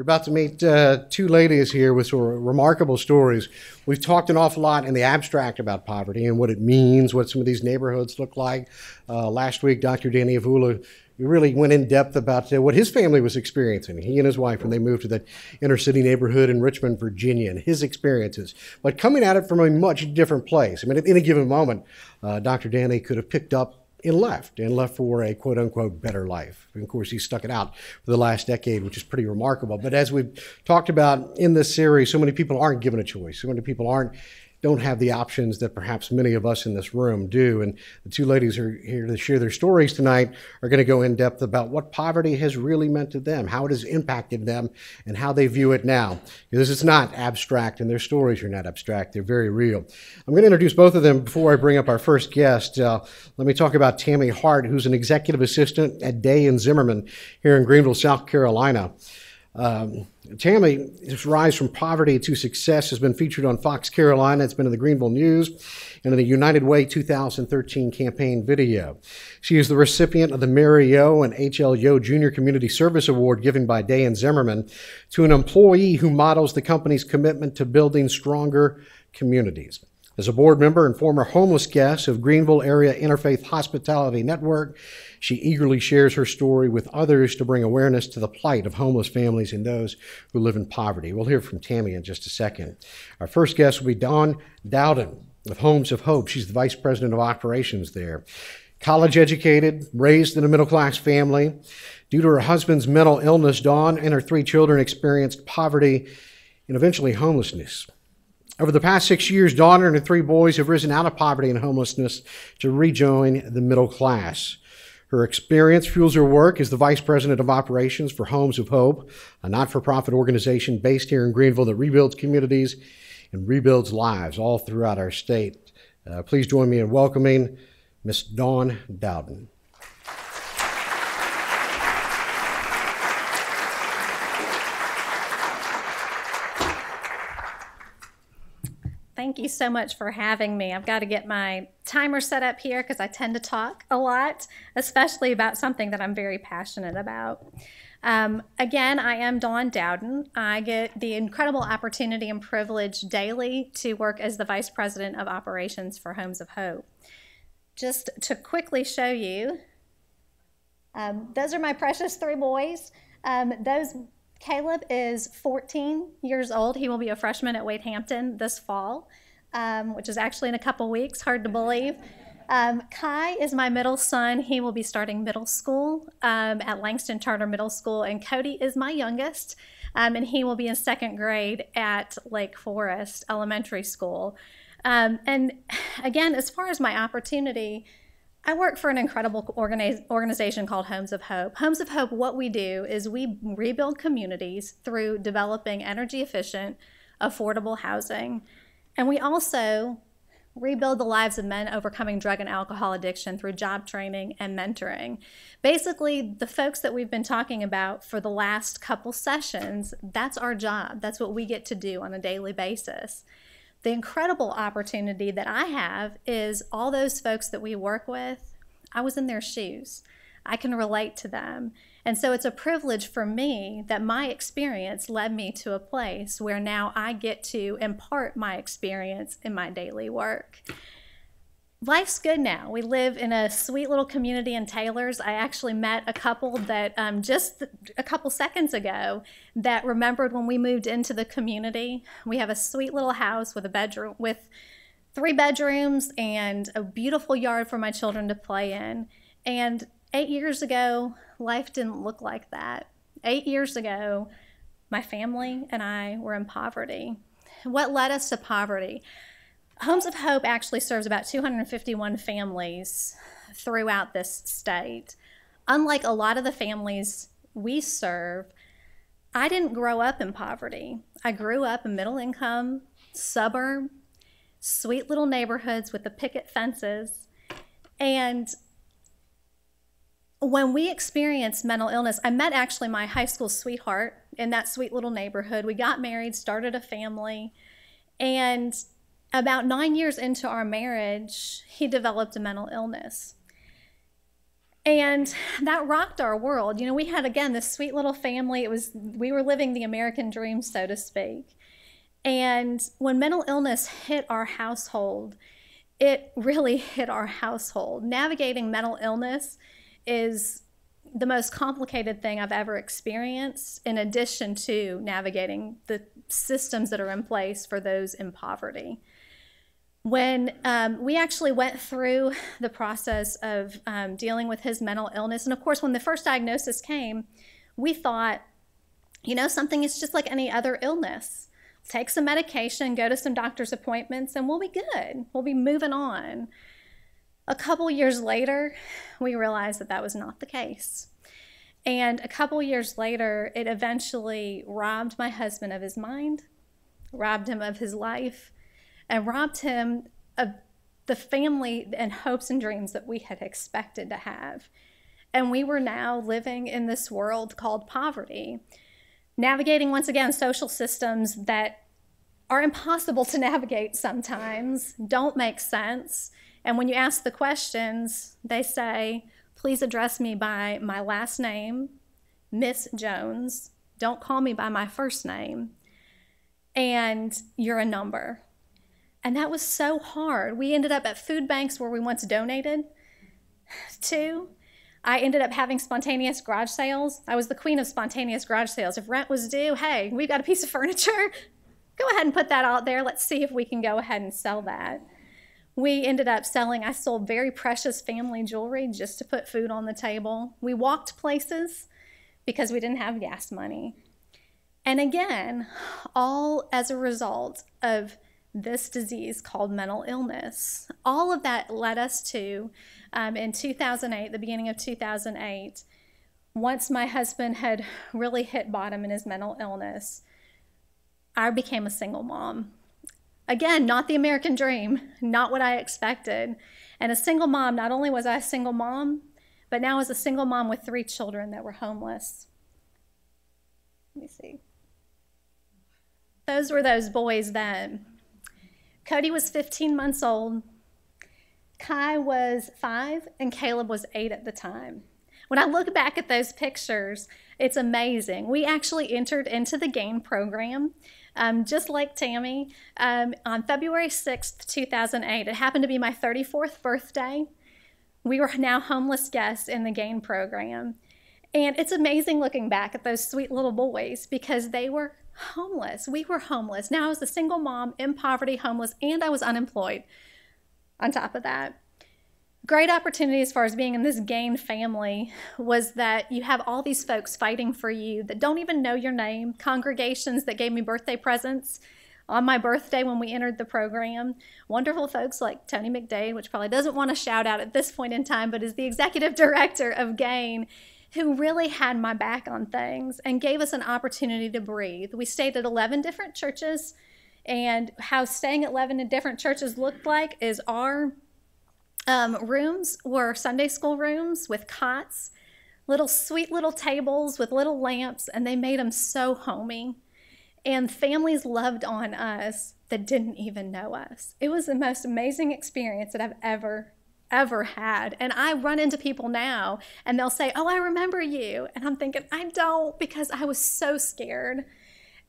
You're about to meet uh, two ladies here with sort of remarkable stories. We've talked an awful lot in the abstract about poverty and what it means, what some of these neighborhoods look like. Uh, last week, Dr. Danny Avula really went in depth about uh, what his family was experiencing, he and his wife, when they moved to that inner city neighborhood in Richmond, Virginia, and his experiences. But coming at it from a much different place. I mean, at any given moment, uh, Dr. Danny could have picked up and left and left for a quote unquote better life. And of course, he stuck it out for the last decade, which is pretty remarkable. But as we've talked about in this series, so many people aren't given a choice. So many people aren't don't have the options that perhaps many of us in this room do. And the two ladies who are here to share their stories tonight are going to go in depth about what poverty has really meant to them, how it has impacted them, and how they view it now. Because it's not abstract, and their stories are not abstract, they're very real. I'm going to introduce both of them before I bring up our first guest. Uh, let me talk about Tammy Hart, who's an executive assistant at Day and Zimmermann here in Greenville, South Carolina. Um, Tammy's rise from poverty to success has been featured on Fox Carolina. It's been in the Greenville News and in the United Way 2013 campaign video. She is the recipient of the Mary Yoh and H.L. Yoh Junior Community Service Award given by Day and Zimmermann to an employee who models the company's commitment to building stronger communities. As a board member and former homeless guest of Greenville Area Interfaith Hospitality Network, she eagerly shares her story with others to bring awareness to the plight of homeless families and those who live in poverty. We'll hear from Tammy in just a second. Our first guest will be Dawn Dowden of Homes of Hope. She's the vice president of operations there. College educated, raised in a middle class family. Due to her husband's mental illness, Dawn and her three children experienced poverty and eventually homelessness. Over the past six years, Dawn and her three boys have risen out of poverty and homelessness to rejoin the middle class. Her experience fuels her work as the Vice President of Operations for Homes of Hope, a not for profit organization based here in Greenville that rebuilds communities and rebuilds lives all throughout our state. Uh, please join me in welcoming Miss Dawn Dowden. Thank you so much for having me. I've got to get my timer set up here because I tend to talk a lot, especially about something that I'm very passionate about. Um, again, I am Dawn Dowden. I get the incredible opportunity and privilege daily to work as the Vice President of Operations for Homes of Hope. Just to quickly show you, um, those are my precious three boys. Um, those Caleb is 14 years old. He will be a freshman at Wade Hampton this fall, um, which is actually in a couple weeks. Hard to believe. Um, Kai is my middle son. He will be starting middle school um, at Langston Charter Middle School. And Cody is my youngest, um, and he will be in second grade at Lake Forest Elementary School. Um, and again, as far as my opportunity, I work for an incredible organiz- organization called Homes of Hope. Homes of Hope, what we do is we rebuild communities through developing energy efficient, affordable housing. And we also rebuild the lives of men overcoming drug and alcohol addiction through job training and mentoring. Basically, the folks that we've been talking about for the last couple sessions, that's our job. That's what we get to do on a daily basis the incredible opportunity that I have is all those folks that we work with, I was in their shoes. I can relate to them. And so it's a privilege for me that my experience led me to a place where now I get to impart my experience in my daily work life's good now. We live in a sweet little community in Taylors. I actually met a couple that um, just a couple seconds ago that remembered when we moved into the community. We have a sweet little house with a bedroom with three bedrooms and a beautiful yard for my children to play in. And eight years ago, life didn't look like that. Eight years ago, my family and I were in poverty. What led us to poverty? Homes of Hope actually serves about 251 families throughout this state. Unlike a lot of the families we serve, I didn't grow up in poverty. I grew up in middle income, suburb, sweet little neighborhoods with the picket fences. And when we experienced mental illness, I met actually my high school sweetheart in that sweet little neighborhood. We got married, started a family, and about nine years into our marriage, he developed a mental illness. And that rocked our world. You know, we had again this sweet little family. It was we were living the American dream, so to speak. And when mental illness hit our household, it really hit our household. Navigating mental illness is the most complicated thing I've ever experienced, in addition to navigating the systems that are in place for those in poverty. When um, we actually went through the process of um, dealing with his mental illness, and of course, when the first diagnosis came, we thought, you know, something is just like any other illness. Take some medication, go to some doctor's appointments, and we'll be good. We'll be moving on. A couple years later, we realized that that was not the case. And a couple years later, it eventually robbed my husband of his mind, robbed him of his life, and robbed him of the family and hopes and dreams that we had expected to have. And we were now living in this world called poverty, navigating once again social systems that are impossible to navigate sometimes, don't make sense, and when you ask the questions, they say, please address me by my last name, Miss Jones. Don't call me by my first name. And you're a number. And that was so hard. We ended up at food banks where we once donated to. I ended up having spontaneous garage sales. I was the queen of spontaneous garage sales. If rent was due, hey, we've got a piece of furniture. Go ahead and put that out there. Let's see if we can go ahead and sell that we ended up selling, I sold very precious family jewelry just to put food on the table. We walked places because we didn't have gas money. And again, all as a result of this disease called mental illness. All of that led us to, um, in 2008, the beginning of 2008, once my husband had really hit bottom in his mental illness, I became a single mom. Again, not the American dream, not what I expected. And a single mom, not only was I a single mom, but now as a single mom with three children that were homeless. Let me see. Those were those boys then. Cody was 15 months old. Kai was five, and Caleb was eight at the time. When I look back at those pictures, it's amazing. We actually entered into the GAIN program um, just like Tammy, um, on February 6th, 2008, it happened to be my 34th birthday. We were now homeless guests in the GAIN program. And it's amazing looking back at those sweet little boys because they were homeless. We were homeless. Now I was a single mom in poverty, homeless, and I was unemployed on top of that great opportunity as far as being in this GAIN family was that you have all these folks fighting for you that don't even know your name, congregations that gave me birthday presents on my birthday when we entered the program. Wonderful folks like Tony McDade, which probably doesn't want to shout out at this point in time, but is the executive director of GAIN, who really had my back on things and gave us an opportunity to breathe. We stayed at 11 different churches, and how staying at 11 different churches looked like is our um, rooms were Sunday school rooms with cots, little sweet little tables with little lamps, and they made them so homey. And families loved on us that didn't even know us. It was the most amazing experience that I've ever, ever had. And I run into people now and they'll say, Oh, I remember you. And I'm thinking, I don't because I was so scared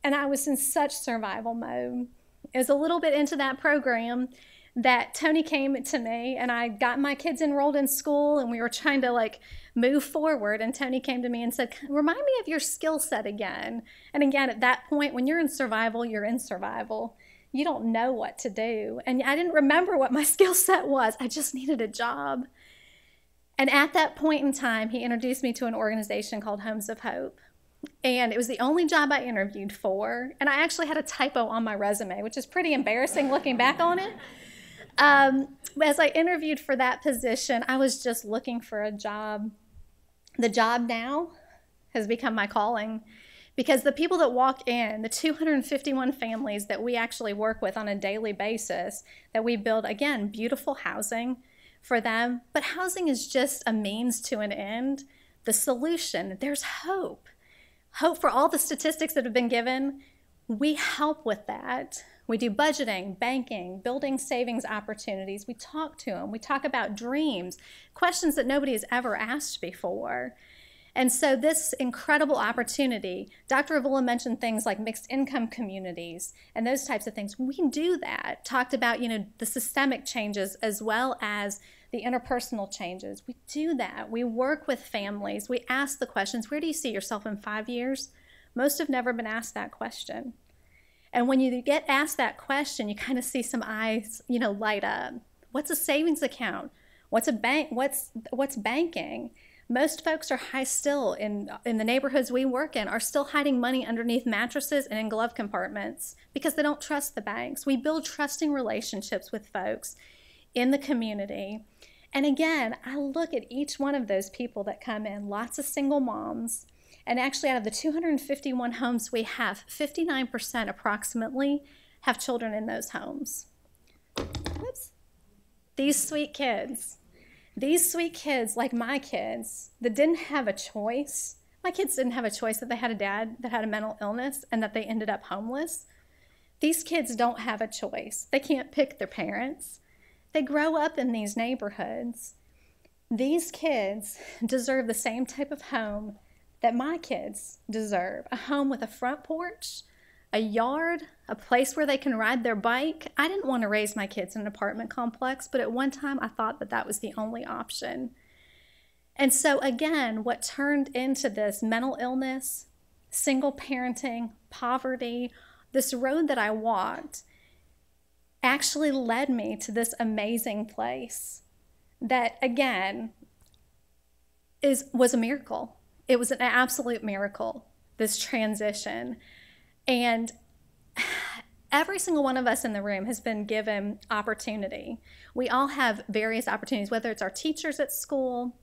and I was in such survival mode. It was a little bit into that program that Tony came to me and I got my kids enrolled in school and we were trying to like move forward. And Tony came to me and said, Remind me of your skill set again. And again, at that point, when you're in survival, you're in survival. You don't know what to do. And I didn't remember what my skill set was, I just needed a job. And at that point in time, he introduced me to an organization called Homes of Hope. And it was the only job I interviewed for. And I actually had a typo on my resume, which is pretty embarrassing looking back on it. Um, as I interviewed for that position, I was just looking for a job. The job now has become my calling because the people that walk in, the 251 families that we actually work with on a daily basis, that we build, again, beautiful housing for them. But housing is just a means to an end. The solution, there's hope. Hope for all the statistics that have been given. We help with that We do budgeting, banking, building savings opportunities. We talk to them. We talk about dreams, questions that nobody has ever asked before. And so, this incredible opportunity, Dr. Avula mentioned things like mixed income communities and those types of things. We do that. Talked about, you know, the systemic changes as well as the interpersonal changes. We do that. We work with families. We ask the questions where do you see yourself in five years? Most have never been asked that question. And when you get asked that question, you kind of see some eyes, you know, light up. What's a savings account? What's a bank? What's what's banking? Most folks are high still in in the neighborhoods we work in are still hiding money underneath mattresses and in glove compartments because they don't trust the banks. We build trusting relationships with folks in the community. And again, I look at each one of those people that come in, lots of single moms, and actually, out of the 251 homes we have, 59% approximately have children in those homes. Oops. These sweet kids, these sweet kids, like my kids, that didn't have a choice. My kids didn't have a choice that they had a dad that had a mental illness and that they ended up homeless. These kids don't have a choice. They can't pick their parents. They grow up in these neighborhoods. These kids deserve the same type of home that my kids deserve a home with a front porch, a yard, a place where they can ride their bike. I didn't want to raise my kids in an apartment complex, but at one time I thought that that was the only option. And so, again, what turned into this mental illness, single parenting, poverty, this road that I walked actually led me to this amazing place that, again, is, was a miracle it was an absolute miracle, this transition. And every single one of us in the room has been given opportunity. We all have various opportunities, whether it's our teachers at school,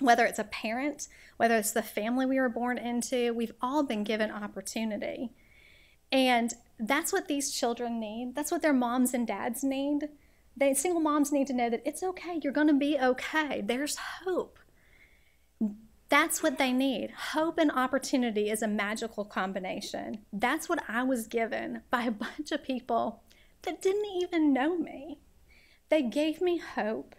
whether it's a parent, whether it's the family we were born into, we've all been given opportunity. And that's what these children need. That's what their moms and dads need. They single moms need to know that it's okay. You're going to be okay. There's hope. That's what they need. Hope and opportunity is a magical combination. That's what I was given by a bunch of people that didn't even know me. They gave me hope,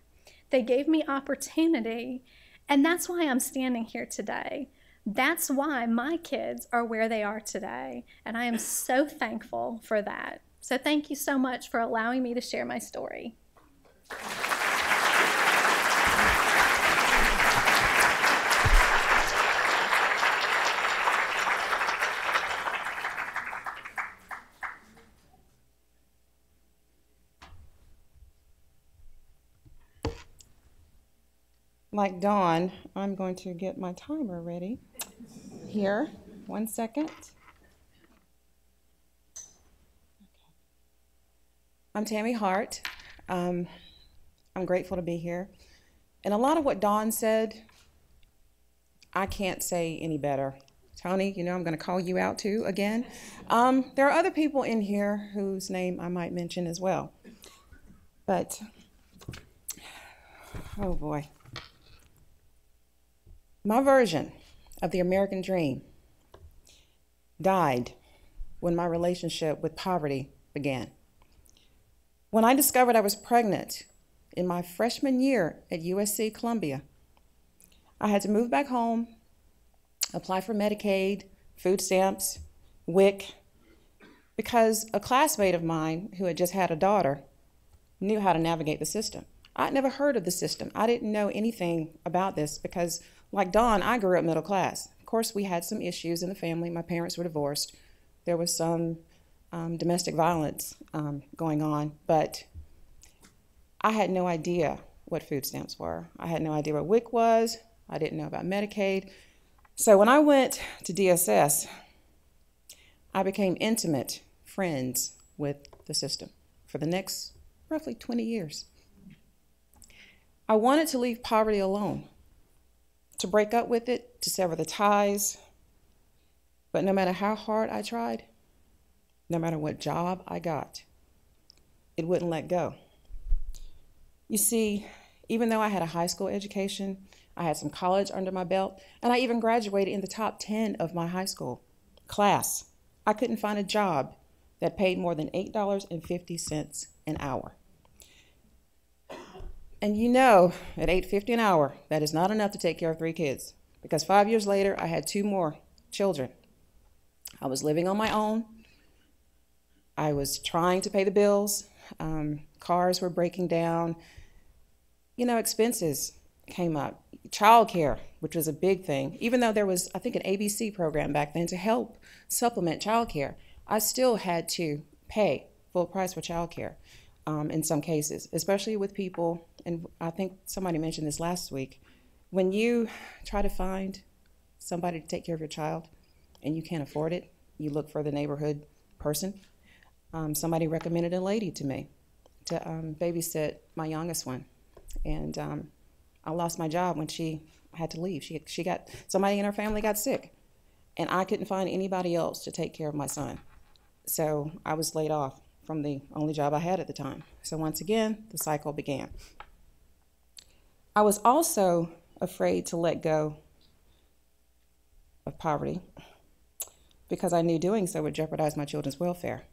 they gave me opportunity, and that's why I'm standing here today. That's why my kids are where they are today, and I am so thankful for that. So, thank you so much for allowing me to share my story. Like Dawn, I'm going to get my timer ready here. One second. I'm Tammy Hart. Um, I'm grateful to be here. And a lot of what Dawn said, I can't say any better. Tony, you know, I'm going to call you out too again. Um, there are other people in here whose name I might mention as well. But, oh boy. My version of the American dream died when my relationship with poverty began. When I discovered I was pregnant in my freshman year at USC Columbia, I had to move back home, apply for Medicaid, food stamps, WIC, because a classmate of mine who had just had a daughter knew how to navigate the system. I'd never heard of the system. I didn't know anything about this because like Dawn, I grew up middle class. Of course, we had some issues in the family. My parents were divorced. There was some um, domestic violence um, going on, but I had no idea what food stamps were. I had no idea what WIC was. I didn't know about Medicaid. So when I went to DSS, I became intimate friends with the system for the next roughly 20 years. I wanted to leave poverty alone to break up with it, to sever the ties. But no matter how hard I tried, no matter what job I got, it wouldn't let go. You see, even though I had a high school education, I had some college under my belt, and I even graduated in the top 10 of my high school class. I couldn't find a job that paid more than $8.50 an hour. And you know, at $8.50 an hour, that is not enough to take care of three kids. Because five years later, I had two more children. I was living on my own. I was trying to pay the bills. Um, cars were breaking down. You know, expenses came up. Childcare, which was a big thing, even though there was, I think, an ABC program back then to help supplement childcare, I still had to pay full price for childcare um, in some cases, especially with people, and I think somebody mentioned this last week, when you try to find somebody to take care of your child and you can't afford it, you look for the neighborhood person. Um, somebody recommended a lady to me to um, babysit my youngest one, and um, I lost my job when she had to leave. She she got somebody in her family got sick, and I couldn't find anybody else to take care of my son, so I was laid off from the only job I had at the time. So once again, the cycle began. I was also afraid to let go of poverty because I knew doing so would jeopardize my children's welfare.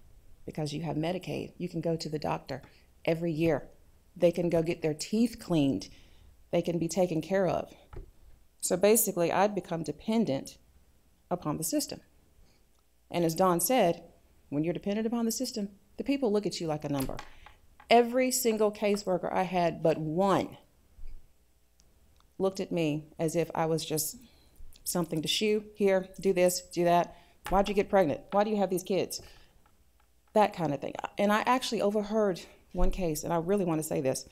Because you have Medicaid, you can go to the doctor every year. They can go get their teeth cleaned. They can be taken care of. So basically, I'd become dependent upon the system. And as Dawn said, when you're dependent upon the system, the people look at you like a number. Every single caseworker I had, but one, looked at me as if I was just something to shoe. Here, do this, do that. Why'd you get pregnant? Why do you have these kids? That kind of thing. And I actually overheard one case, and I really want to say this,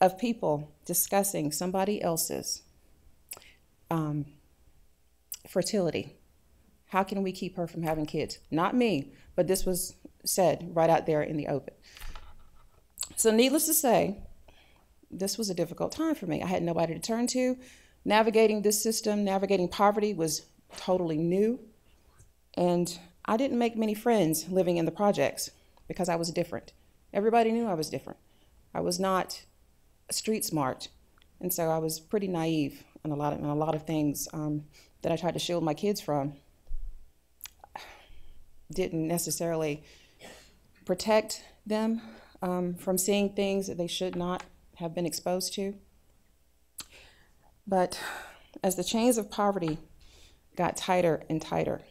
of people discussing somebody else's um, fertility. How can we keep her from having kids? Not me, but this was said right out there in the open. So, needless to say, this was a difficult time for me. I had nobody to turn to. Navigating this system, navigating poverty was totally new. And I didn't make many friends living in the projects because I was different. Everybody knew I was different. I was not street smart. And so I was pretty naive in a lot of, a lot of things um, that I tried to shield my kids from. Didn't necessarily protect them um, from seeing things that they should not have been exposed to. But as the chains of poverty got tighter and tighter,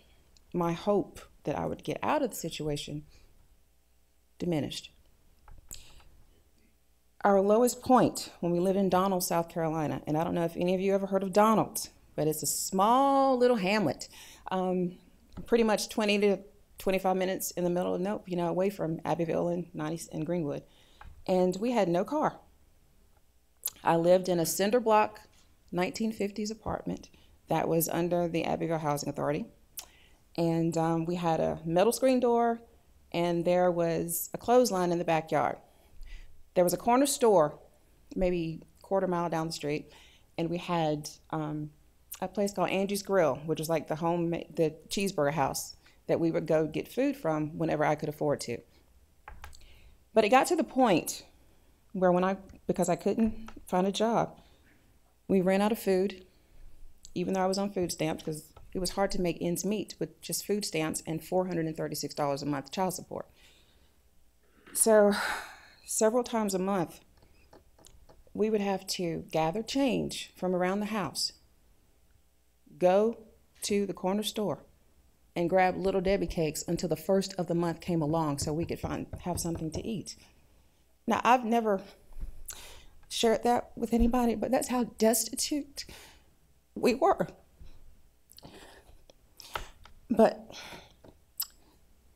my hope that I would get out of the situation diminished. Our lowest point when we lived in Donald, South Carolina, and I don't know if any of you ever heard of Donald, but it's a small little hamlet, um, pretty much 20 to 25 minutes in the middle of nope, you know, away from Abbeville and 90 and Greenwood. And we had no car. I lived in a cinder block 1950s apartment that was under the Abbeville Housing Authority. And um, we had a metal screen door, and there was a clothesline in the backyard. There was a corner store, maybe quarter mile down the street, and we had um, a place called Angie's Grill, which was like the home, the cheeseburger house that we would go get food from whenever I could afford to. But it got to the point where when I, because I couldn't find a job, we ran out of food, even though I was on food stamps, because it was hard to make ends meet with just food stamps and $436 a month child support. So, several times a month, we would have to gather change from around the house, go to the corner store, and grab Little Debbie cakes until the first of the month came along so we could find have something to eat. Now, I've never shared that with anybody, but that's how destitute we were. But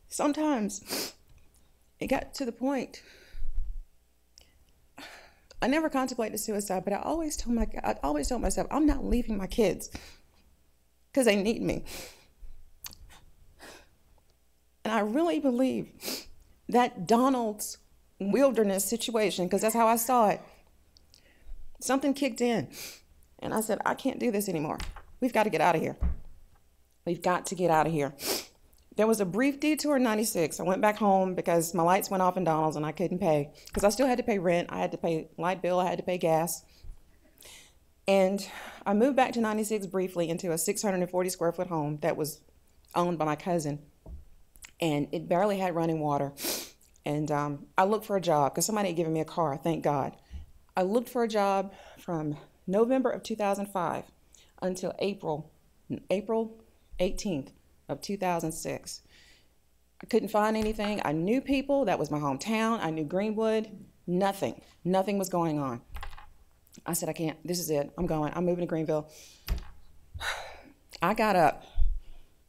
sometimes it got to the point. I never contemplated suicide, but I always told my I always told myself I'm not leaving my kids because they need me. And I really believe that Donald's wilderness situation, because that's how I saw it, something kicked in. And I said, I can't do this anymore. We've got to get out of here. We've got to get out of here. There was a brief detour in 96. I went back home because my lights went off in Donald's and I couldn't pay because I still had to pay rent. I had to pay light bill. I had to pay gas. And I moved back to 96 briefly into a 640 square foot home that was owned by my cousin. And it barely had running water. And um, I looked for a job because somebody had given me a car, thank God. I looked for a job from November of 2005 until April, April 18th of 2006. I couldn't find anything. I knew people. That was my hometown. I knew Greenwood. Nothing. Nothing was going on. I said, I can't. This is it. I'm going. I'm moving to Greenville. I got up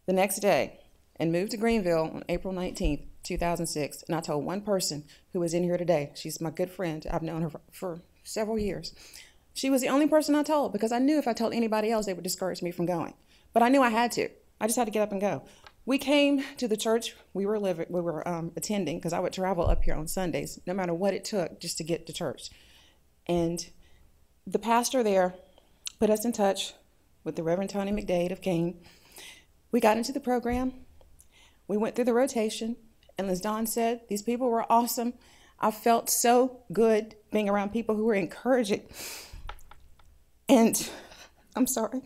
the next day and moved to Greenville on April 19th, 2006. And I told one person who was in here today, she's my good friend. I've known her for, for several years. She was the only person I told because I knew if I told anybody else, they would discourage me from going. But I knew I had to. I just had to get up and go. We came to the church we were living, we were um, attending because I would travel up here on Sundays, no matter what it took, just to get to church. And the pastor there put us in touch with the Reverend Tony McDade of GAIN. We got into the program. We went through the rotation, and as Dawn said, these people were awesome. I felt so good being around people who were encouraging. And I'm sorry,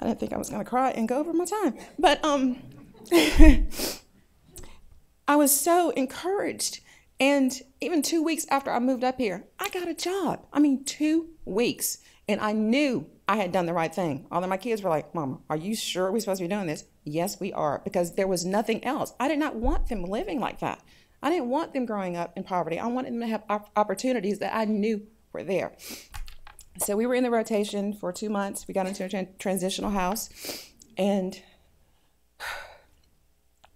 I didn't think I was going to cry and go over my time, but um, I was so encouraged. And even two weeks after I moved up here, I got a job. I mean, two weeks. And I knew I had done the right thing. All of my kids were like, Mama, are you sure we're supposed to be doing this? Yes, we are, because there was nothing else. I did not want them living like that. I didn't want them growing up in poverty. I wanted them to have opportunities that I knew were there. So we were in the rotation for two months. We got into a transitional house, and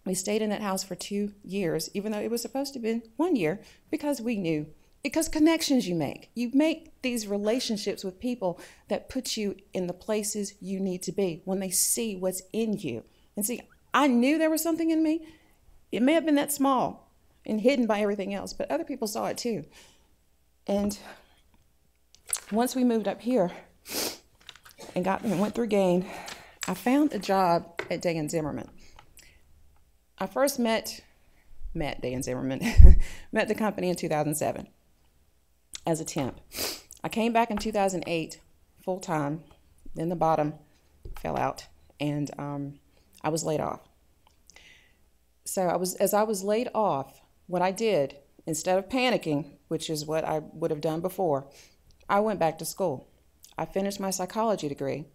we stayed in that house for two years, even though it was supposed to be one year, because we knew. Because connections you make. You make these relationships with people that put you in the places you need to be when they see what's in you. And see, I knew there was something in me. It may have been that small and hidden by everything else, but other people saw it too. And once we moved up here and got and went through Gain, I found a job at Day and Zimmermann. I first met met Dan Zimmerman, met the company in 2007 as a temp. I came back in 2008 full time. Then the bottom fell out, and um, I was laid off. So I was as I was laid off, what I did instead of panicking, which is what I would have done before, I went back to school. I finished my psychology degree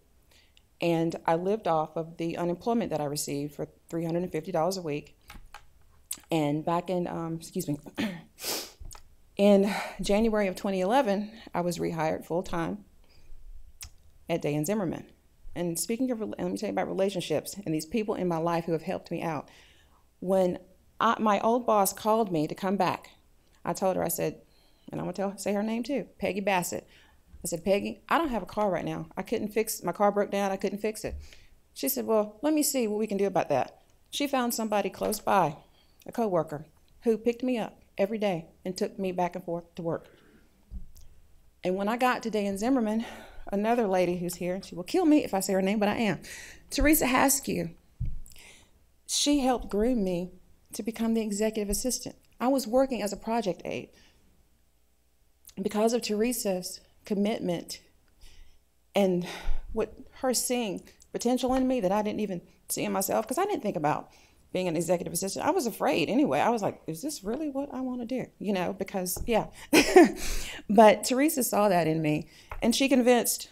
and I lived off of the unemployment that I received for $350 a week. And back in, um, excuse me, in January of 2011, I was rehired full time at Day and Zimmermann. And speaking of, let me tell you about relationships and these people in my life who have helped me out. When I, my old boss called me to come back, I told her, I said, and I'm gonna tell, say her name too, Peggy Bassett. I said, Peggy, I don't have a car right now. I couldn't fix my car broke down. I couldn't fix it. She said, Well, let me see what we can do about that. She found somebody close by, a coworker, who picked me up every day and took me back and forth to work. And when I got to Day and Zimmermann, another lady who's here, and she will kill me if I say her name, but I am, Teresa Haskew, she helped groom me to become the executive assistant. I was working as a project aide. Because of Teresa's commitment and what her seeing potential in me that I didn't even see in myself because I didn't think about being an executive assistant. I was afraid anyway. I was like, is this really what I want to do? You know, because yeah. but Teresa saw that in me and she convinced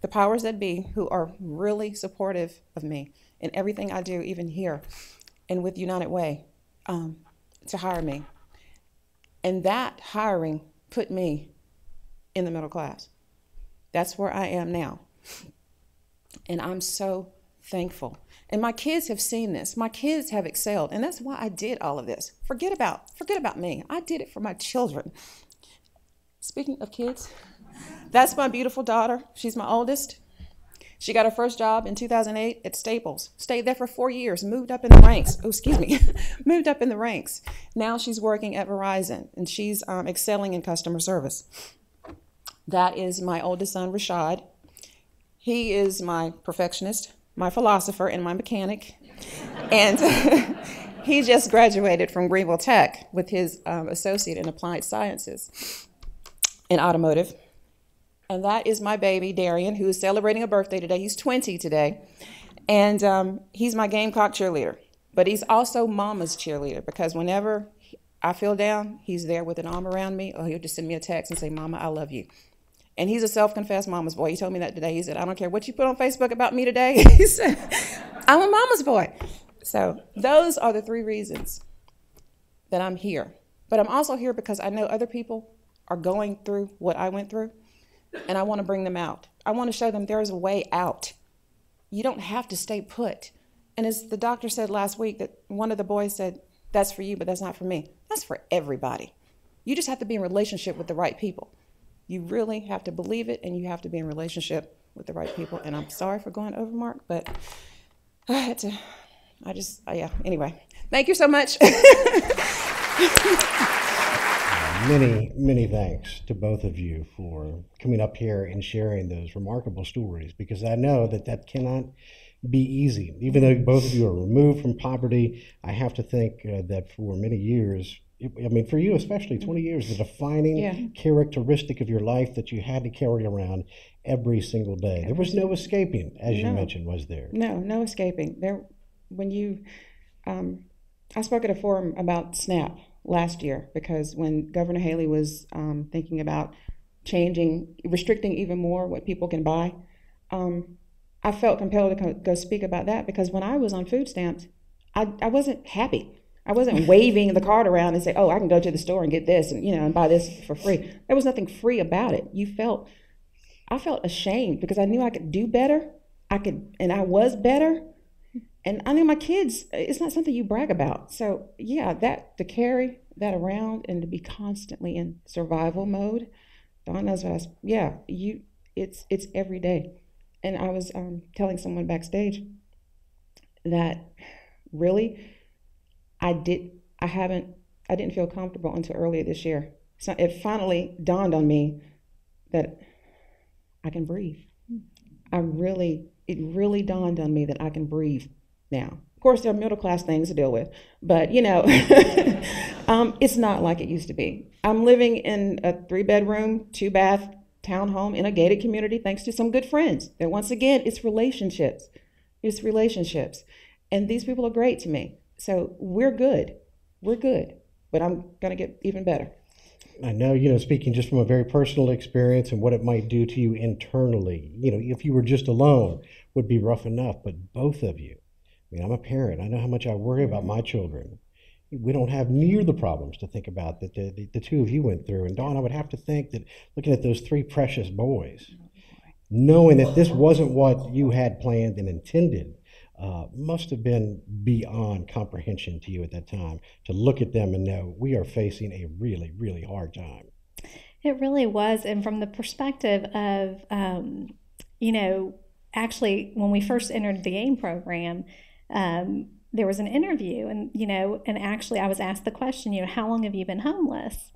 the powers that be who are really supportive of me in everything I do, even here and with United Way, um, to hire me. And that hiring put me in the middle class. That's where I am now. And I'm so thankful. And my kids have seen this. My kids have excelled, and that's why I did all of this. Forget about forget about me. I did it for my children. Speaking of kids, that's my beautiful daughter. She's my oldest. She got her first job in 2008 at Staples. Stayed there for four years, moved up in the ranks. Oh, excuse me, moved up in the ranks. Now she's working at Verizon and she's um, excelling in customer service. That is my oldest son, Rashad. He is my perfectionist, my philosopher, and my mechanic. and he just graduated from Greenville Tech with his um, associate in applied sciences in automotive. And that is my baby, Darian, who is celebrating a birthday today. He's 20 today. And um, he's my Gamecock cheerleader But he's also mama's cheerleader because whenever I feel down, he's there with an arm around me, or he'll just send me a text and say, Mama, I love you. And he's a self confessed mama's boy. He told me that today. He said, I don't care what you put on Facebook about me today. he said, I'm a mama's boy. So those are the three reasons that I'm here. But I'm also here because I know other people are going through what I went through, and I want to bring them out. I want to show them there is a way out. You don't have to stay put. And as the doctor said last week, that one of the boys said, That's for you, but that's not for me. That's for everybody. You just have to be in relationship with the right people. You really have to believe it, and you have to be in relationship with the right people. And I'm sorry for going over, Mark, but I had to. I just, yeah. Anyway, thank you so much. many, many thanks to both of you for coming up here and sharing those remarkable stories because I know that that cannot be easy. Even though both of you are removed from poverty, I have to think uh, that for many years, I mean, for you especially, 20 years, the defining Yeah. characteristic of your life that you had to carry around every single day. There was no escaping, as you mentioned, was there? No, no escaping. There, when you, um, I spoke at a forum about SNAP last year because when Governor Haley was um, thinking about changing, restricting even more what people can buy, um, I felt compelled to co- go speak about that because when I was on food stamps, I, I wasn't happy. I wasn't waving the card around and say, "Oh, I can go to the store and get this and you know and buy this for free." There was nothing free about it. You felt, I felt ashamed because I knew I could do better. I could, and I was better. And I know my kids, it's not something you brag about. So, yeah, that to carry that around and to be constantly in survival mode, Dawn knows what I, yeah, you, it's, it's every day. And I was um, telling someone backstage that really, I did, I haven't, I didn't feel comfortable until earlier this year. So it finally dawned on me that I can breathe. I really, it really dawned on me that I can breathe now. Of course, there are middle class things to deal with, but you know, um, it's not like it used to be. I'm living in a three bedroom, two bath townhome in a gated community thanks to some good friends. And once again, it's relationships. It's relationships. And these people are great to me. So we're good. We're good. But I'm going to get even better. I know, you know, speaking just from a very personal experience and what it might do to you internally, you know, if you were just alone would be rough enough, but both of you, I mean, I'm a parent. I know how much I worry about my children. We don't have near the problems to think about that the, the, the two of you went through. And Dawn, I would have to think that looking at those three precious boys, knowing that this wasn't what you had planned and intended, uh, must have been beyond comprehension to you at that time to look at them and know we are facing a really, really hard time. It really was. And from the perspective of, um, you know, actually, when we first entered the GAIN program, um, there was an interview, and, you know, and actually, I was asked the question, you know, how long have you been homeless?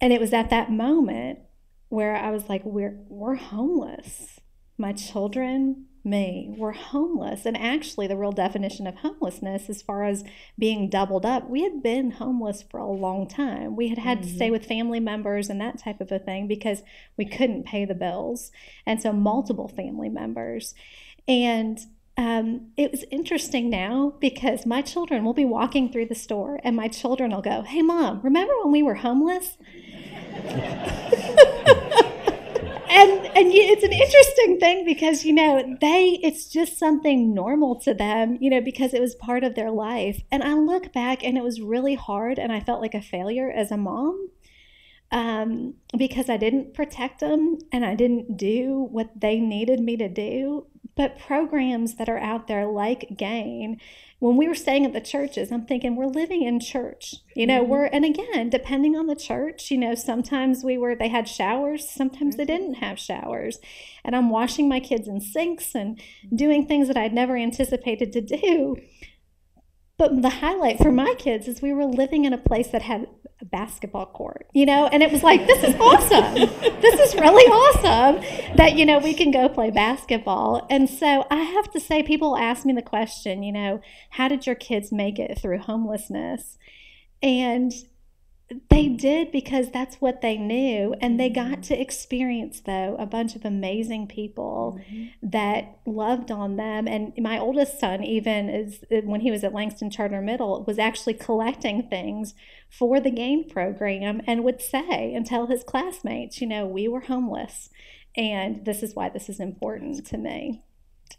And it was at that moment where I was like, we're, we're homeless. My children, me, we're homeless. And actually, the real definition of homelessness, as far as being doubled up, we had been homeless for a long time. We had had to stay with family members and that type of a thing because we couldn't pay the bills. And so, multiple family members. And um, it was interesting now because my children will be walking through the store and my children will go, Hey, mom, remember when we were homeless? and and it's an interesting thing because you know they it's just something normal to them you know because it was part of their life. And i look back and it was really hard and i felt like a failure as a mom um, because i didn't protect them and i didn't do what they needed me to do. But programs that are out there like gain when we were staying at the churches i'm thinking we're living in church you know mm-hmm. we're and again depending on the church you know sometimes we were they had showers sometimes they mm-hmm. didn't have showers. And i'm washing my kids in sinks and doing things that i'd never anticipated to do but the highlight for my kids is we were living in a place that had a basketball court, you know, and it was like, this is awesome. this is really awesome that, you know, we can go play basketball. And so I have to say, people ask me the question, you know, how did your kids make it through homelessness? And They did because that's what they knew. And they got mm-hmm. to experience, though, a bunch of amazing people mm-hmm. that loved on them. And my oldest son, even is uh, when he was at Langston Charter Middle, was actually collecting things for the GAIN program and would say and tell his classmates, you know, we were homeless. And this is why this is important to me.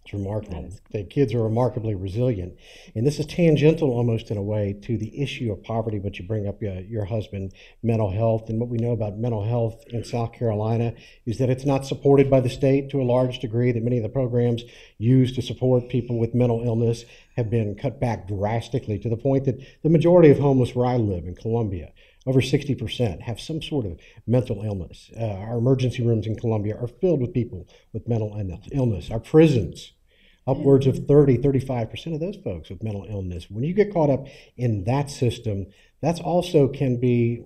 It's remarkable. The kids are remarkably resilient. And this is tangential almost in a way to the issue of poverty, but you bring up uh, your husband, mental health. And what we know about mental health in South Carolina is that it's not supported by the state to a large degree, that many of the programs used to support people with mental illness have been cut back drastically to the point that the majority of homeless where I live in Columbia, over 60% have some sort of mental illness. Uh, our emergency rooms in Columbia are filled with people with mental illness. Our prisons, upwards of 30, 35% of those folks with mental illness. When you get caught up in that system, that's also can be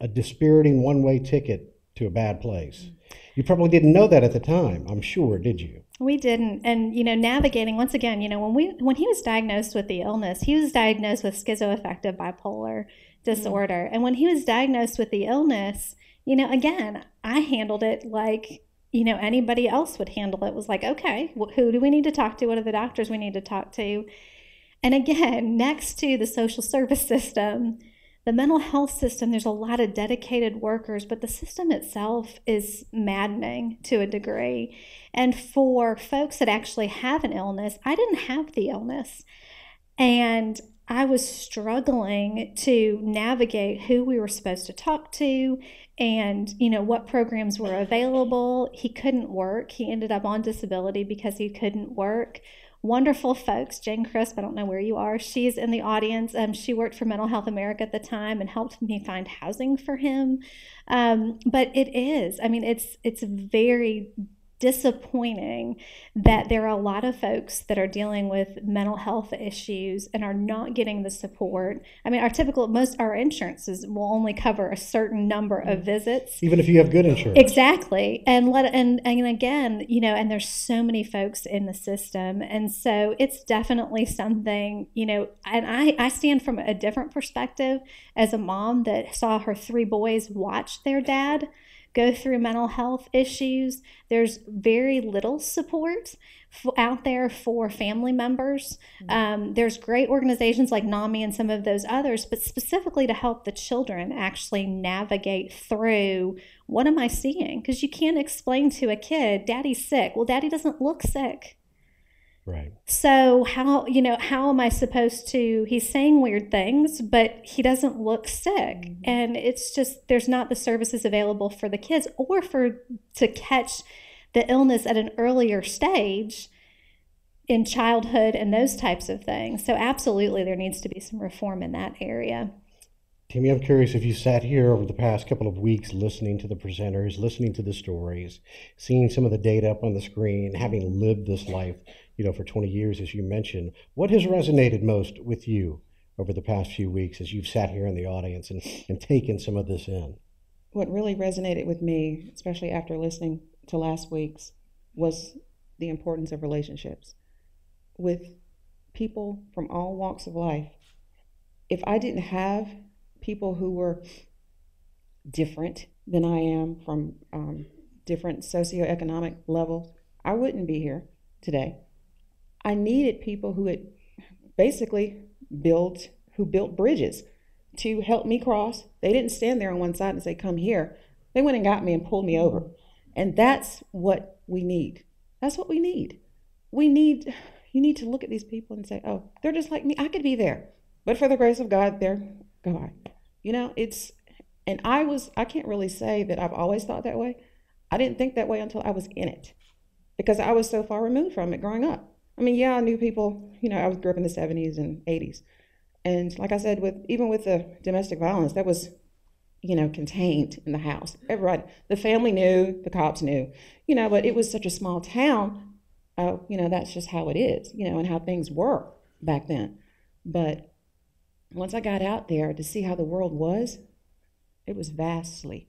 a dispiriting one way ticket to a bad place. You probably didn't know that at the time, I'm sure, did you? We didn't. And, you know, navigating, once again, you know, when we when he was diagnosed with the illness, he was diagnosed with schizoaffective bipolar disorder. Mm-hmm. And when he was diagnosed with the illness, you know, again, I handled it like, you know, anybody else would handle it. it was like, okay, who do we need to talk to? What are the doctors we need to talk to? And again, next to the social service system, the mental health system, there's a lot of dedicated workers, but the system itself is maddening to a degree. And for folks that actually have an illness, I didn't have the illness. And I was struggling to navigate who we were supposed to talk to and, you know, what programs were available. He couldn't work. He ended up on disability because he couldn't work wonderful folks. Jane Crisp, I don't know where you are. She's in the audience. Um, she worked for Mental Health America at the time and helped me find housing for him. Um, but it is, I mean, it's it's very disappointing that there are a lot of folks that are dealing with mental health issues and are not getting the support. I mean, our typical most our insurances will only cover a certain number of mm. visits, even if you have good insurance. Exactly, and let and and again, you know, and there's so many folks in the system, and so it's definitely something you know. And I I stand from a different perspective as a mom that saw her three boys watch their dad go through mental health issues. There's very little support f- out there for family members. Mm-hmm. Um, there's great organizations like NAMI and some of those others, but specifically to help the children actually navigate through what am I seeing? Because you can't explain to a kid, Daddy's sick. Well, Daddy doesn't look sick. Right. So how you know how am I supposed to? He's saying weird things, but he doesn't look sick, mm-hmm. and it's just there's not the services available for the kids or for to catch the illness at an earlier stage in childhood and those types of things. So absolutely, there needs to be some reform in that area. Timmy, I'm curious if you sat here over the past couple of weeks listening to the presenters, listening to the stories, seeing some of the data up on the screen, having lived this life, you know, for 20 years, as you mentioned, what has resonated most with you over the past few weeks as you've sat here in the audience and, and taken some of this in? What really resonated with me, especially after listening to last week's, was the importance of relationships with people from all walks of life. If I didn't have people who were different than I am from um, different socioeconomic levels, I wouldn't be here today. I needed people who had basically built who built bridges to help me cross. They didn't stand there on one side and say, "Come here." They went and got me and pulled me over. And that's what we need. That's what we need. We need you need to look at these people and say, "Oh, they're just like me. I could be there." But for the grace of God, there go I. You know, it's and I was I can't really say that I've always thought that way. I didn't think that way until I was in it. Because I was so far removed from it growing up. I mean, yeah, I knew people, you know, I was grew up in the 70s and 80s. And like I said, with even with the domestic violence, that was, you know, contained in the house. Everybody, the family knew, the cops knew, you know, but it was such a small town. Uh, you know, that's just how it is, you know, and how things were back then. But once I got out there to see how the world was, it was vastly,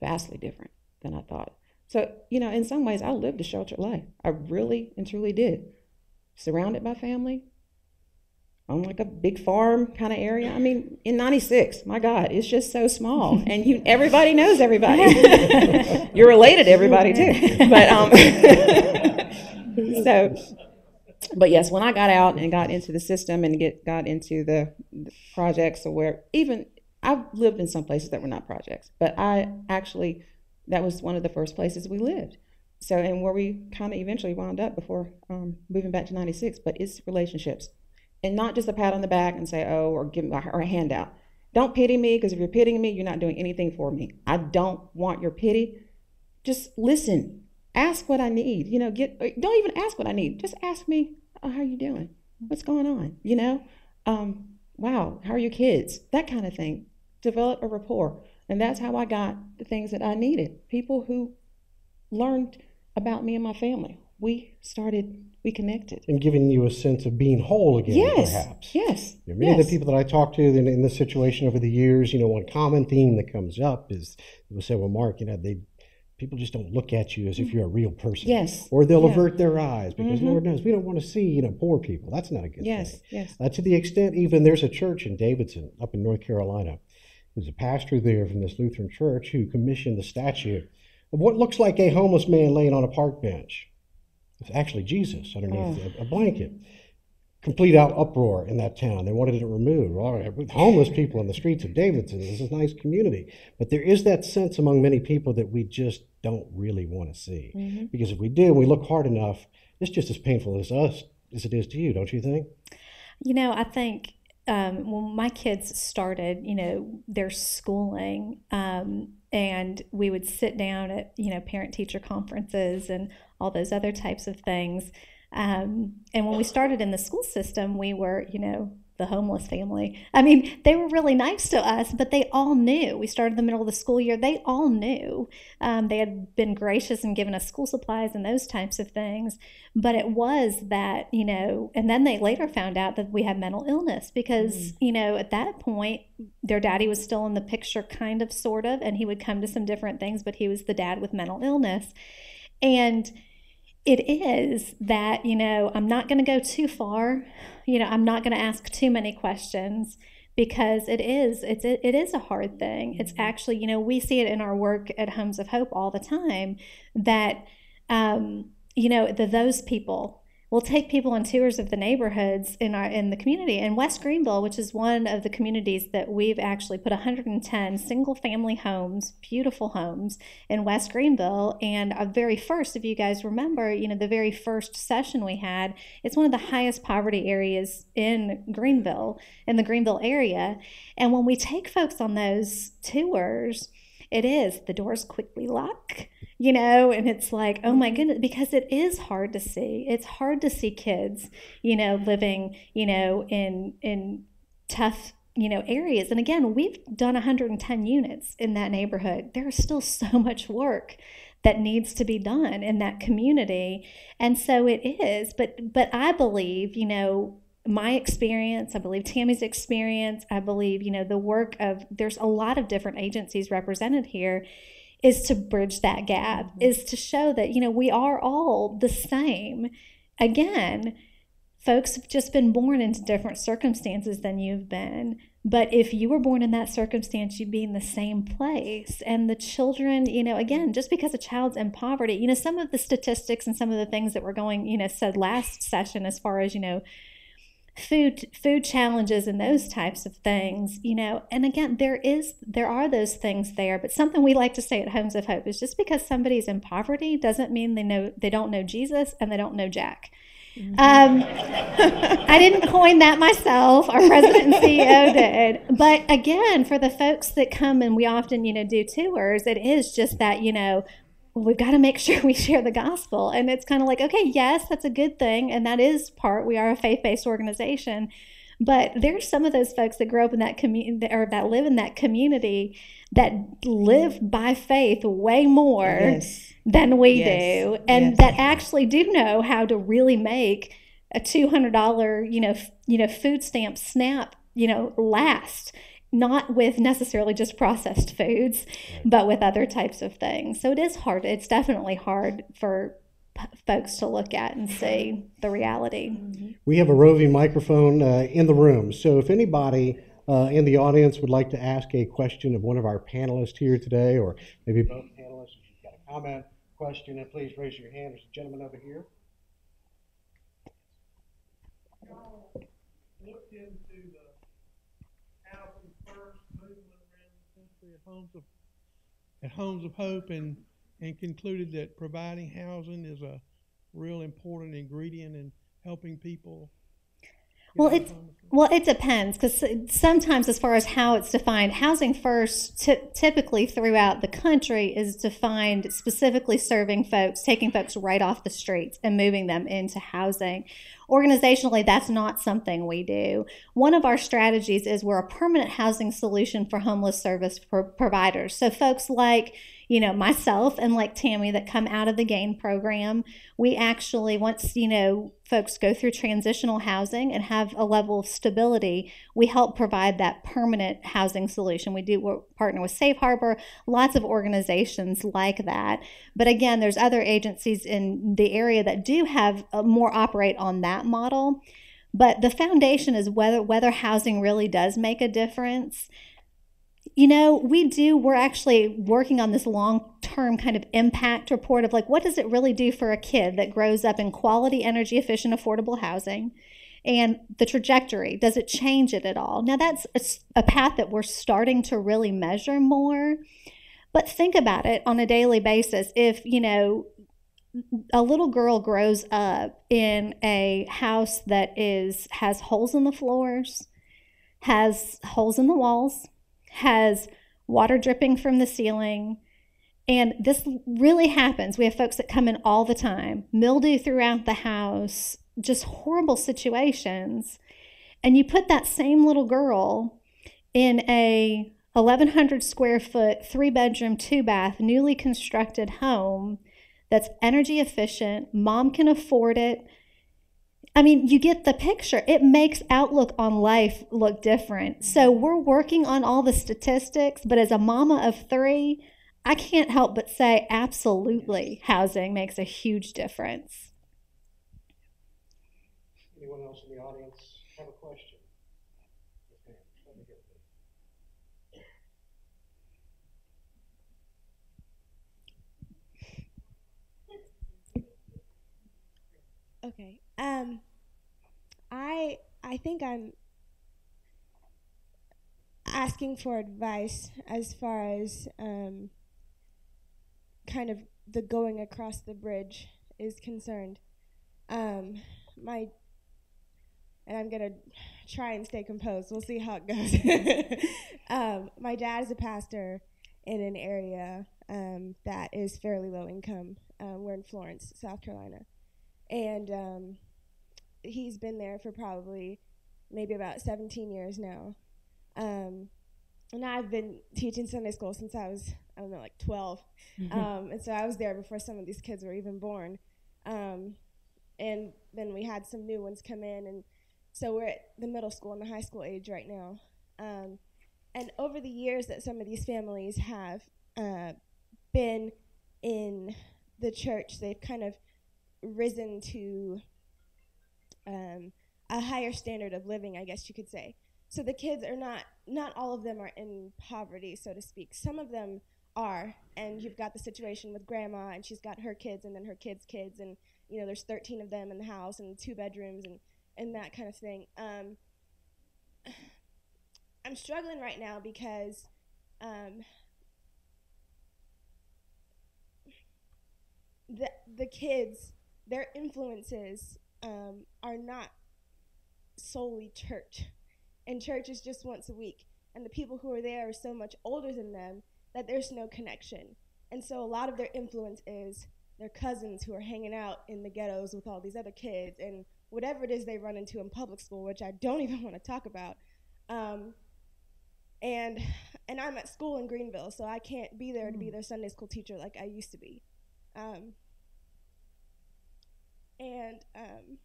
vastly different than I thought. So, you know, in some ways, I lived a sheltered life. I really and truly did surrounded by family. on like a big farm kind of area. I mean, in Ninety Six, my God, it's just so small, and you everybody knows everybody. You're related to everybody too, but um, so. But yes, when I got out and got into the system and get got into the, the projects, or where even I've lived in some places that were not projects, but I actually that was one of the first places we lived. So and where we kind of eventually wound up before um, moving back to Ninety Six, but it's relationships and not just a pat on the back and say, oh, or give or a handout. Don't pity me because if you're pitying me, you're not doing anything for me. I don't want your pity. Just listen. Ask what I need. You know, get don't even ask what I need. Just ask me, oh, how are you doing? What's going on? You know, um, wow, how are your kids? That kind of thing. Develop a rapport, and that's how I got the things that I needed. People who learned about me and my family. We started we connected. And giving you a sense of being whole again, yes, perhaps. Yes. You know, many yes. of the people that I talk to in, in this situation over the years, you know, one common theme that comes up is people say, well, Mark, you know, they people just don't look at you as if you're a real person. Yes. Or they'll Yeah. avert their eyes because Mhm. Lord knows we don't want to see, you know, poor people. That's not a good Yes, thing. yes. Uh, to the extent even there's a church in Davidson up in North Carolina. There's a pastor there from this Lutheran church who commissioned the statue of what looks like a homeless man laying on a park bench. It's actually Jesus underneath a, a blanket. Complete out uproar in that town. They wanted it removed. All right, homeless people in the streets of Davidson, this is a nice community. But there is that sense among many people that we just don't really want to see. Mm-hmm. Because if we do, we look hard enough, it's just as painful as us as it is to you, don't you think? You know, I think um, when my kids started, you know, their schooling, um, and we would sit down at, you know, parent teacher conferences and all those other types of things. Um, and when we started in the school system, we were, you know, the homeless family. I mean, they were really nice to us, but they all knew. We started in the middle of the school year. They all knew. Um, they had been gracious and given us school supplies and those types of things. But it was that, you know, and then they later found out that we had mental illness because, you know, at that point, their daddy was still in the picture, kind of, sort of, and he would come to some different things, but he was the dad with mental illness. And it is that you know i'm not going to go too far you know i'm not going to ask too many questions because it is it's it, it is a hard thing. It's actually you know we see it in our work at homes of hope all the time that um, you know the those people we'll take people on tours of the neighborhoods in our in the community. In west greenville which is one of the communities that we've actually put 110 single family homes beautiful homes in west greenville. And our very first if you guys remember you know the very first session we had it's one of the highest poverty areas in greenville in the greenville area. And when we take folks on those tours it is. The doors quickly lock you know and it's like oh my goodness because it is hard to see. It's hard to see kids you know living you know in in tough you know areas. And again we've done 110 units in that neighborhood. There's still so much work that needs to be done in that community. And so it is. But but i believe you know my experience, I believe Tammy's experience, I believe, you know, the work of there's a lot of different agencies represented here is to bridge that gap, mm-hmm. is to show that, you know, we are all the same. Again, folks have just been born into different circumstances than you've been. But if you were born in that circumstance, you'd be in the same place. And the children, you know, again, just because a child's in poverty, you know, some of the statistics and some of the things that were going, you know, said last session as far as, you know, food food challenges and those types of things you know and again there is there are those things there but something we like to say at homes of hope is just because somebody's in poverty doesn't mean they know they don't know jesus and they don't know jack um, I didn't coin that myself. Our president and CEO did. But again, for the folks that come and we often, you know, do tours, it is just that, you know, we've got to make sure we share the gospel. And it's kind of like, okay, yes, that's a good thing. And that is part, we are a faith based organization. But there's some of those folks that grow up in that community or that live in that community that live by faith way more Yes. than we Yes. do and Yes. that actually do know how to really make a $200 you know f- you know food stamp snap you know last not with necessarily just processed foods but with other types of things so it is hard it's definitely hard for p- folks to look at and see the reality. We have a roving microphone uh, in the room, so if anybody uh, in the audience would like to ask a question of one of our panelists here today, or maybe both panelists, if you've got a comment, question, then please raise your hand. There's a gentleman over here. looked into the housing first movement around the country at Homes of, at Homes of Hope and, and concluded that providing housing is a real important ingredient in helping people. Well, it's well, it depends because sometimes, as far as how it's defined, housing first ty- typically throughout the country is defined specifically serving folks, taking folks right off the streets and moving them into housing. Organizationally, that's not something we do. One of our strategies is we're a permanent housing solution for homeless service pro- providers. So, folks like you know myself and like Tammy that come out of the GAIN program, we actually once you know folks go through transitional housing and have a level of stability, we help provide that permanent housing solution. We do partner with Safe Harbor, lots of organizations like that. But again, there's other agencies in the area that do have uh, more operate on that model. But the foundation is whether whether housing really does make a difference. You know, we do, we're actually working on this long term kind of impact report of like, what does it really do for a kid that grows up in quality, energy efficient, affordable housing? And the trajectory, does it change it at all? Now, that's a path that we're starting to really measure more. But think about it on a daily basis. If, you know, a little girl grows up in a house that is has holes in the floors, has holes in the walls, has water dripping from the ceiling. And this really happens. We have folks that come in all the time, mildew throughout the house, just horrible situations. And you put that same little girl in a 1100 square foot, three bedroom, two bath, newly constructed home that's energy efficient, mom can afford it. I mean, you get the picture. It makes outlook on life look different. So we're working on all the statistics, but as a mama of three, I can't help but say absolutely housing makes a huge difference. Anyone else in the audience have a question? Yes, ma'am. Let me get this. Okay. Um I I think I'm asking for advice as far as um kind of the going across the bridge is concerned. Um my and I'm gonna try and stay composed. We'll see how it goes. um, my dad is a pastor in an area um, that is fairly low income. Um, we're in Florence, South Carolina and um, he's been there for probably maybe about 17 years now. Um, and I've been teaching Sunday school since I was, I don't know, like 12. Um, and so I was there before some of these kids were even born. Um, and then we had some new ones come in. And so we're at the middle school and the high school age right now. Um, and over the years that some of these families have uh, been in the church, they've kind of risen to um, a higher standard of living, I guess you could say. So the kids are not, not all of them are in poverty, so to speak. Some of them are, and you've got the situation with grandma, and she's got her kids, and then her kids' kids, and you know there's 13 of them in the house, and two bedrooms, and and that kind of thing. Um, I'm struggling right now because um, the the kids their influences um, are not solely church. And church is just once a week. And the people who are there are so much older than them that there's no connection. And so a lot of their influence is their cousins who are hanging out in the ghettos with all these other kids and whatever it is they run into in public school which i don't even want to talk about. Um, and and i'm at school in greenville so i can't be there to be their sunday school teacher like i used to be. Um, and um,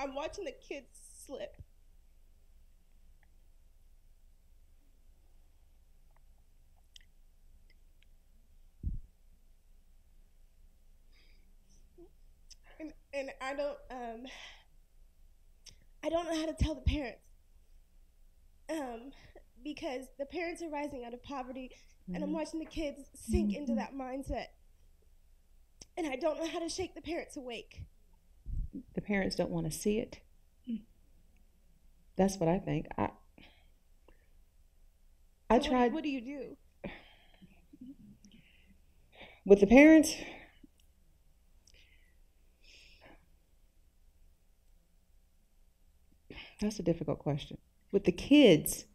I'm watching the kids slip. And, and I don't um, I don't know how to tell the parents um, because the parents are rising out of poverty, mm-hmm. and I'm mm-hmm. watching the kids sink mm-hmm. into that mindset and I don't know how to shake the parents awake. The parents don't want to see it. That's what I think. I I So tried what do you do? with the parents. That's a difficult question. With the kids,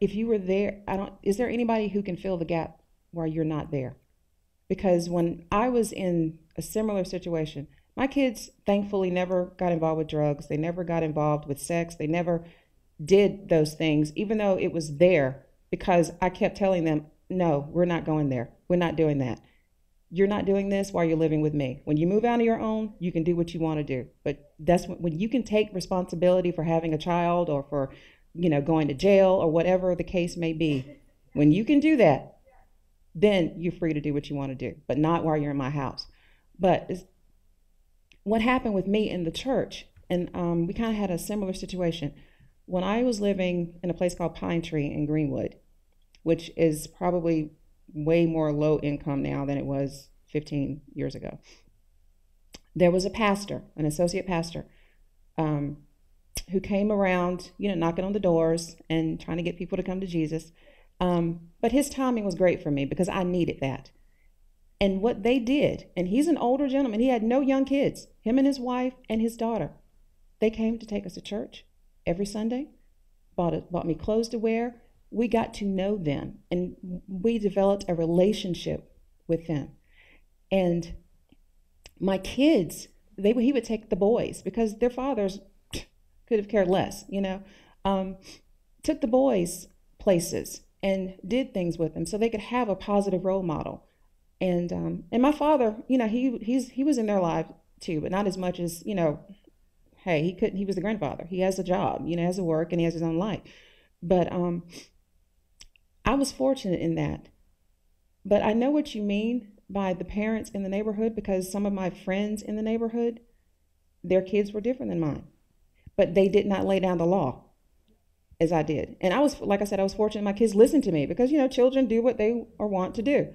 if you were there, I don't. Is there anybody who can fill the gap while you're not there? Because when I was in a similar situation, my kids thankfully never got involved with drugs. They never got involved with sex. They never did those things, even though it was there. Because I kept telling them, "No, we're not going there. We're not doing that." you're not doing this while you're living with me. When you move out on your own, you can do what you want to do. But that's when, when you can take responsibility for having a child or for, you know, going to jail or whatever the case may be. When you can do that, then you're free to do what you want to do, but not while you're in my house. But what happened with me in the church, and um, we kind of had a similar situation. When I was living in a place called Pine Tree in Greenwood, which is probably way more low income now than it was 15 years ago. There was a pastor, an associate pastor, um, who came around, you know, knocking on the doors and trying to get people to come to Jesus. Um, but his timing was great for me because I needed that. And what they did, and he's an older gentleman, he had no young kids, him and his wife and his daughter. They came to take us to church every Sunday, bought, a, bought me clothes to wear, we got to know them and we developed a relationship with them. And my kids, they he would take the boys because their fathers could have cared less, you know, um, took the boys places and did things with them so they could have a positive role model. And um, and my father, you know, he he's he was in their life too, but not as much as you know. Hey, he couldn't. He was the grandfather. He has a job, you know, has a work, and he has his own life. But um, I was fortunate in that. But I know what you mean by the parents in the neighborhood because some of my friends in the neighborhood, their kids were different than mine. But they did not lay down the law as I did. And I was, like I said, I was fortunate my kids listened to me because, you know, children do what they or want to do.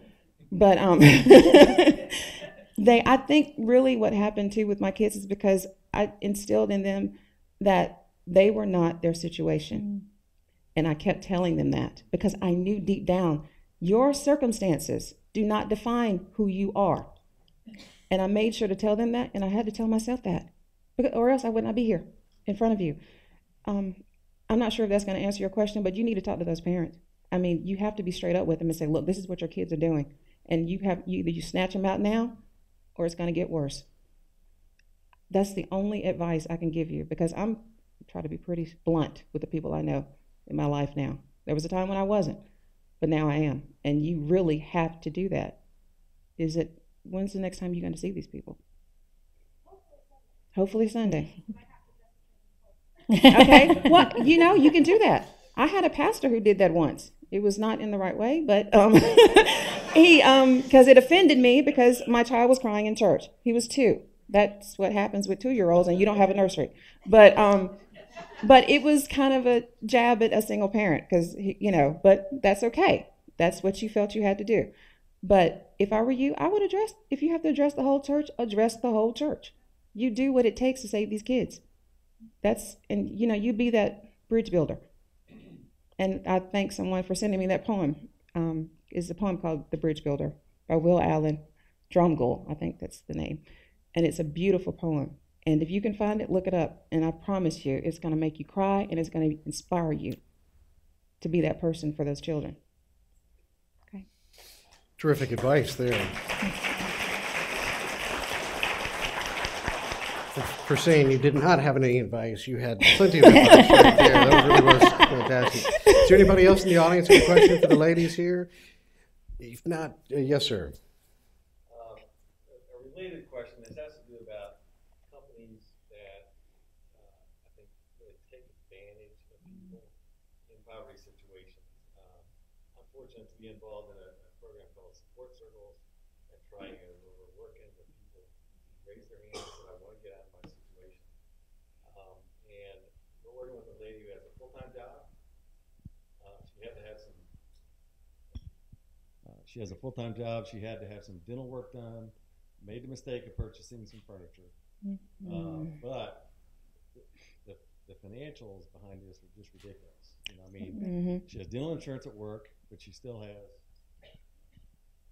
But um, they, I think really what happened too with my kids is because I instilled in them that they were not their situation. And I kept telling them that because I knew deep down your circumstances do not define who you are. And I made sure to tell them that, and I had to tell myself that, or else I would not be here in front of you. Um, I'm not sure if that's going to answer your question, but you need to talk to those parents. I mean, you have to be straight up with them and say, "Look, this is what your kids are doing," and you have you either you snatch them out now, or it's going to get worse. That's the only advice I can give you because I'm try to be pretty blunt with the people I know in my life now. There was a time when I wasn't, but now I am. And you really have to do that. Is it, when's the next time you're going to see these people? Hopefully Sunday. okay. Well, you know, you can do that. I had a pastor who did that once. It was not in the right way, but um, he, because um, it offended me because my child was crying in church. He was two. That's what happens with two year olds, and you don't have a nursery. But, um, but it was kind of a jab at a single parent because you know but that's okay that's what you felt you had to do but if i were you i would address if you have to address the whole church address the whole church you do what it takes to save these kids that's and you know you be that bridge builder and i thank someone for sending me that poem um, is a poem called the bridge builder by will allen dromgoole i think that's the name and it's a beautiful poem and if you can find it, look it up. And I promise you, it's going to make you cry and it's going to inspire you to be that person for those children. Okay. Terrific advice there. For, saying you did not have any advice, you had plenty of advice right there. That was really was fantastic. Is there anybody else in the audience with a question for the ladies here? If not, uh, yes, sir. Uh, a related question. This has to do about companies that uh, I think really take advantage of people in poverty situations. Um, I'm fortunate to be involved in a, a program called Support Circles and Triangle, where we're working with people raised their hand and said, I want to get out of my situation. Um, and we're working with a lady who has a full-time job. Uh, she had to have some, uh, she has a full-time job. She had to have some dental work done. Made the mistake of purchasing some furniture. Uh, but the, the financials behind this were just ridiculous. You know, I mean, she has dental insurance at work, but she still has.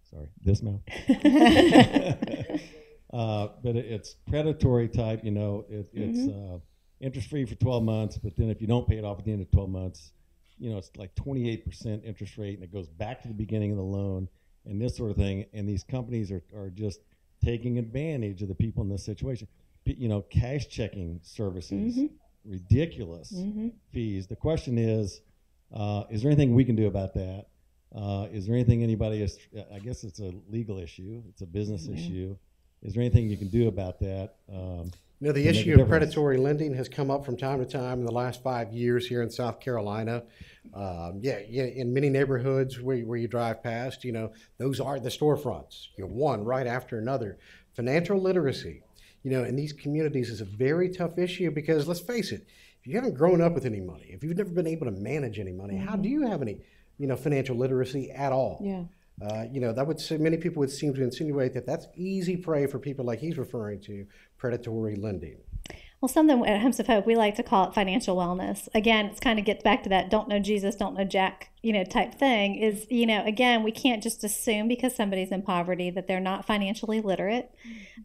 Sorry, this mouth. uh, but it, it's predatory type. You know, it, it's uh, interest free for 12 months, but then if you don't pay it off at the end of 12 months, you know, it's like 28% interest rate, and it goes back to the beginning of the loan and this sort of thing. And these companies are, are just taking advantage of the people in this situation. P- You know, cash checking services, ridiculous fees. The question is, uh, is there anything we can do about that? Uh, is there anything anybody is? I guess it's a legal issue. It's a business issue. Is there anything you can do about that? Um, You know, the to make a issue of difference? predatory lending has come up from time to time in the last five years here in South Carolina. Um, yeah, yeah, in many neighborhoods where, where you drive past, you know, those are the storefronts. You know, one right after another. Financial literacy, you know, in these communities is a very tough issue because let's face it, if you haven't grown up with any money, if you've never been able to manage any money, how do you have any, you know, financial literacy at all? Yeah. Uh, you know, that would say many people would seem to insinuate that that's easy prey for people like he's referring to, predatory lending. Well, something at Homes of Hope, we like to call it financial wellness. Again, it's kind of gets back to that don't know Jesus, don't know Jack, you know, type thing. Is, you know, again, we can't just assume because somebody's in poverty that they're not financially literate,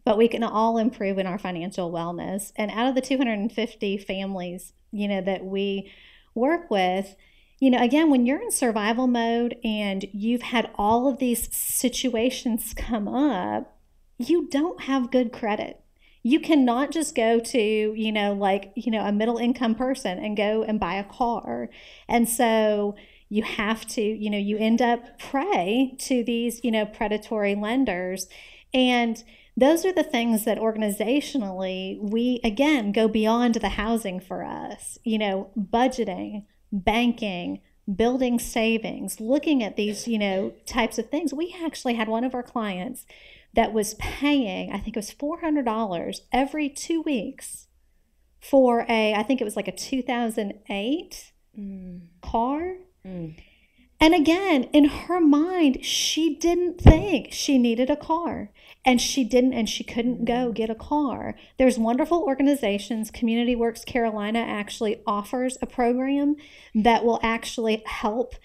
but we can all improve in our financial wellness. And out of the 250 families, you know, that we work with, you know, again, when you're in survival mode and you've had all of these situations come up, you don't have good credit. You cannot just go to you know like you know a middle income person and go and buy a car. And so you have to you know you end up prey to these you know predatory lenders. And those are the things that organizationally we again go beyond the housing for us you know budgeting banking building savings looking at these you know types of things we actually had one of our clients that was paying, I think it was $400 every two weeks for a, I think it was like a 2008 mm. car. Mm. And again, in her mind, she didn't think she needed a car. And she didn't, and she couldn't go get a car. There's wonderful organizations. Community Works Carolina actually offers a program that will actually help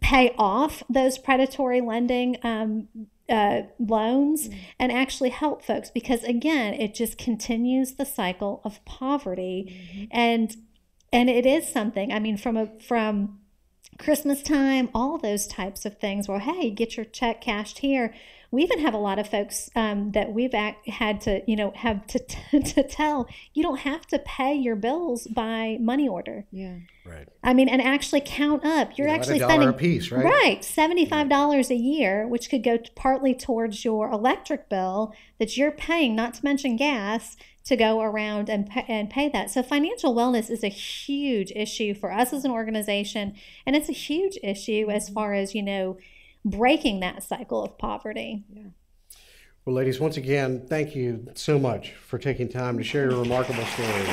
pay off those predatory lending um, uh, loans and actually help folks because again it just continues the cycle of poverty and and it is something i mean from a from christmas time all those types of things where hey get your check cashed here we even have a lot of folks um, that we've act, had to you know have to, to tell you don't have to pay your bills by money order Yeah. Right. I mean, and actually count up. You're You know, at a actually dollar spending a piece, right? Right, seventy-five dollars a year, which could go t- partly towards your electric bill that you're paying, not to mention gas, to go around and pay, and pay that. So financial wellness is a huge issue for us as an organization, and it's a huge issue as far as you know breaking that cycle of poverty. Yeah. Well, ladies, once again, thank you so much for taking time to share your remarkable stories.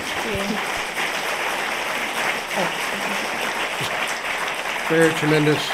Very tremendous.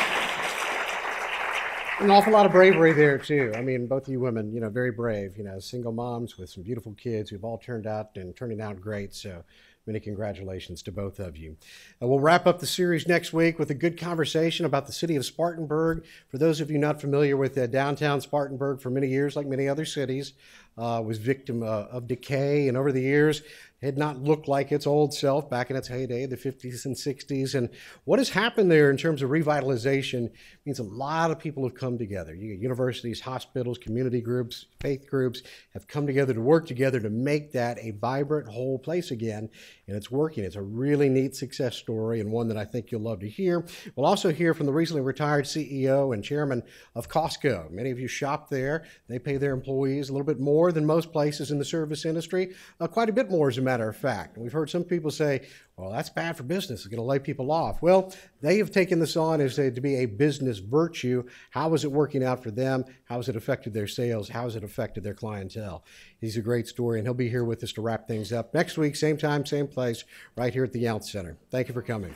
An awful lot of bravery there too. I mean, both of you women, you know, very brave. You know, single moms with some beautiful kids who've all turned out and turning out great. So, many congratulations to both of you. And we'll wrap up the series next week with a good conversation about the city of Spartanburg. For those of you not familiar with uh, downtown Spartanburg, for many years, like many other cities, uh, was victim uh, of decay, and over the years had not looked like its old self back in its heyday, the 50s and 60s. And what has happened there in terms of revitalization means a lot of people have come together. You, universities, hospitals, community groups, faith groups have come together to work together to make that a vibrant whole place again. And it's working. It's a really neat success story and one that I think you'll love to hear. We'll also hear from the recently retired CEO and chairman of Costco. Many of you shop there. They pay their employees a little bit more than most places in the service industry, uh, quite a bit more, as a matter of fact. We've heard some people say, well, that's bad for business. It's going to lay people off. Well, they have taken this on as a, to be a business virtue. How is it working out for them? How has it affected their sales? How has it affected their clientele? He's a great story, and he'll be here with us to wrap things up next week, same time, same place, right here at the Yount Center. Thank you for coming.